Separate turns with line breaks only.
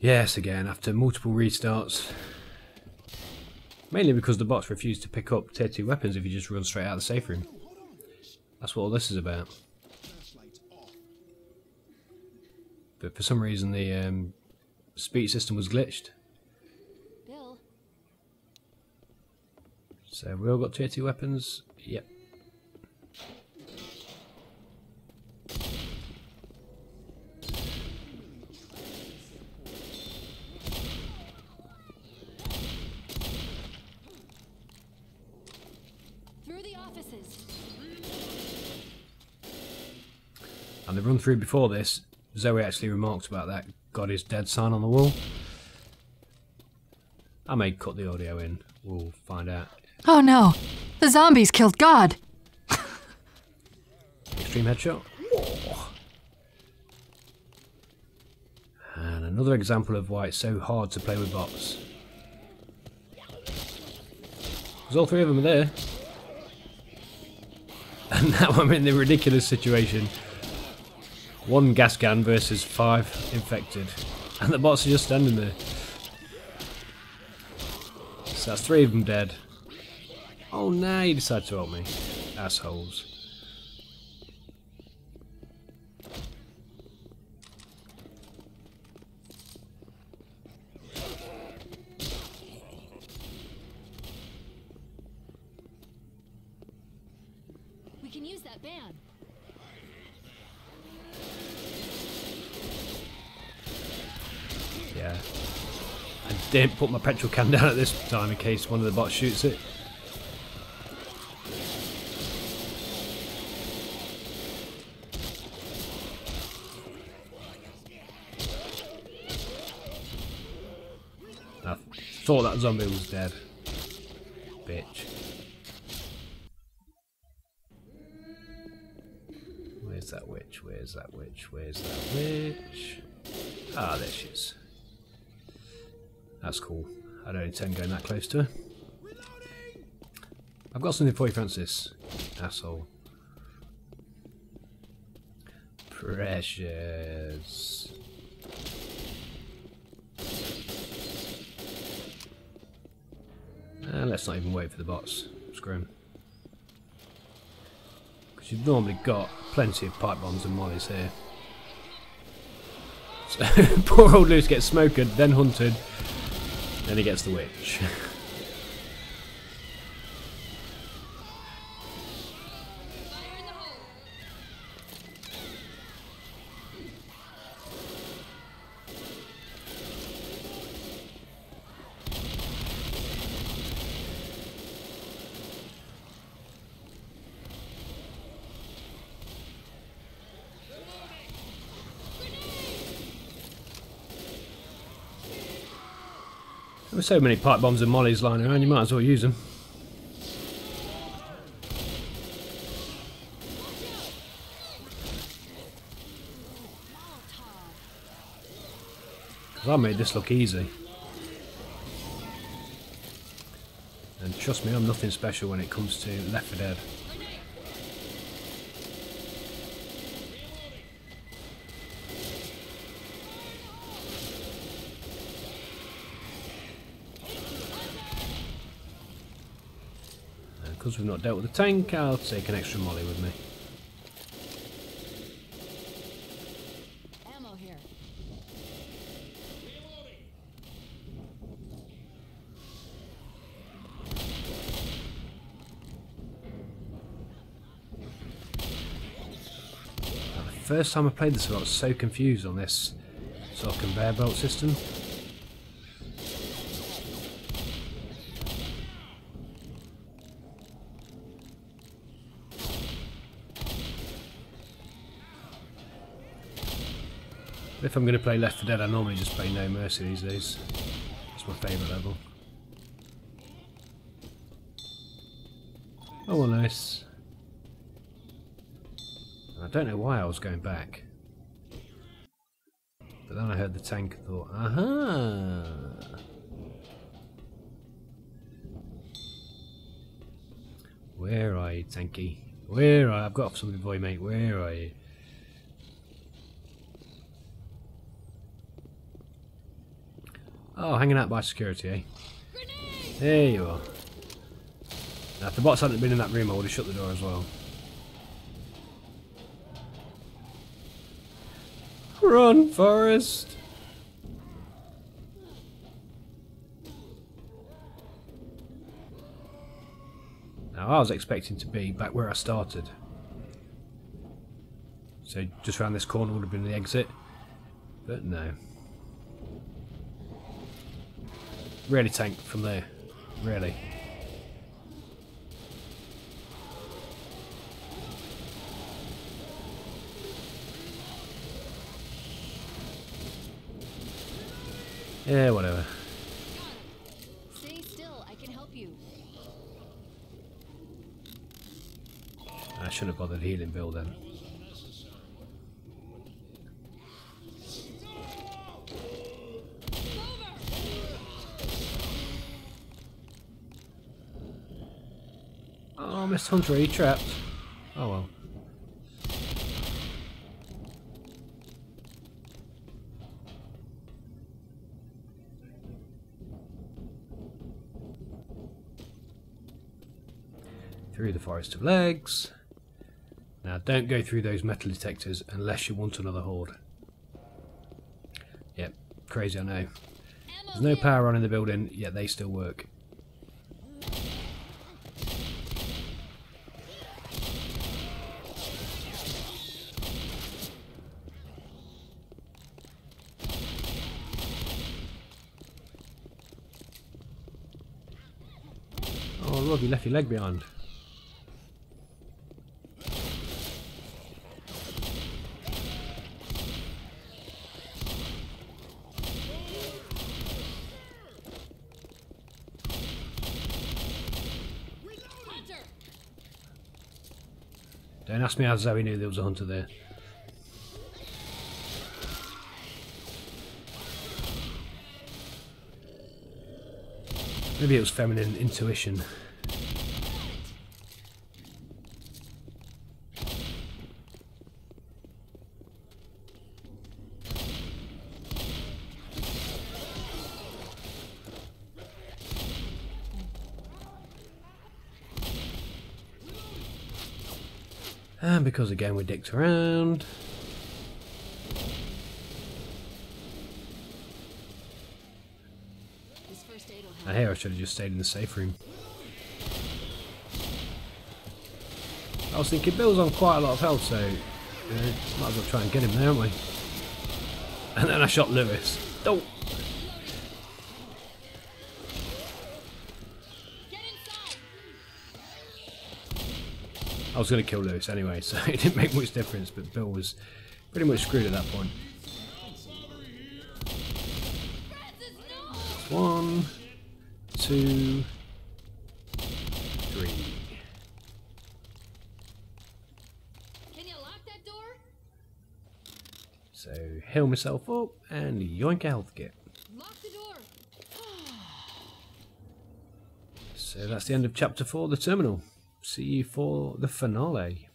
Yes, again, after multiple restarts. Mainly because the bots refuse to pick up tier 2 weapons if you just run straight out of the safe room. That's what all this is about. But for some reason the um, speech system was glitched.
Bill,
So we all got tier 2 weapons? Yep.
through the offices.
And the run through before this, Zoey actually remarked about that God is dead sign on the wall. I may cut the audio in. We'll find out.
Oh no! The zombies killed God!
Extreme headshot. And another example of why it's so hard to play with bots. Because all three of them are there. And now I'm in the ridiculous situation. One gas can versus five infected. And the bots are just standing there. So that's three of them dead. Oh no, you decided to help me. Assholes.
We can use that van.
Yeah. I didn't put my petrol can down at this time in case one of the bots shoots it. I thought that zombie was dead. Bitch. Where's that witch? Where's that witch? Where's that witch? Ah, there she is. That's cool. I don't intend going that close to her. I've got something for you, Francis. Asshole. Precious. Uh, let's not even wait for the bots. Screw. Because you've normally got plenty of pipe bombs and mollies here. So poor old Luce gets smoked, then hunted, then he gets the witch. With so many pipe bombs and mollies lying around, you might as well use them. Because I made this look easy. And trust me, I'm nothing special when it comes to Left 4 Dead. Because we've not dealt with the tank, I'll take an extra molly with me.
Ammo here.
Now, the first time I played this, I was so confused on this sort of conveyor belt system. If I'm going to play Left 4 Dead, I normally just play No Mercy these days. It's my favourite level. Oh, well, nice. I don't know why I was going back. But then I heard the tank and thought, aha! Where are you, tanky? Where are you? I've got something for you, mate. Where are you? Oh, hanging out by security, eh? There you are. Now, if the bots hadn't been in that room, I would have shut the door as well. Run, Forrest! Now, I was expecting to be back where I started. So, just around this corner would have been the exit. But no. Really tank from there. Really. Yeah, whatever.
Stay still. I can help you.
I shouldn't have bothered healing Bill then. Oh, Mr. Hunter, are you trapped? Oh well. Through the forest of legs. Now don't go through those metal detectors unless you want another horde. Yep, crazy I know. There's no power on in the building, yet they still work. Rob, you left your leg behind. Don't ask me how Zoey knew there was a hunter there. Maybe it was feminine intuition. And because again we dicked around.
This first aid will
I hear I should have just stayed in the safe room. I was thinking Bill's on quite a lot of health, so uh, might as well try and get him there, aren't we? And then I shot Louis. Oh, I was going to kill Louis anyway, so it didn't make much difference. But Bill was pretty much screwed at that point. One, two, three.
Can you lock that door?
So heal myself up and yoink a health kit.
Lock the door.
So that's the end of chapter four, the terminal. See you for the finale.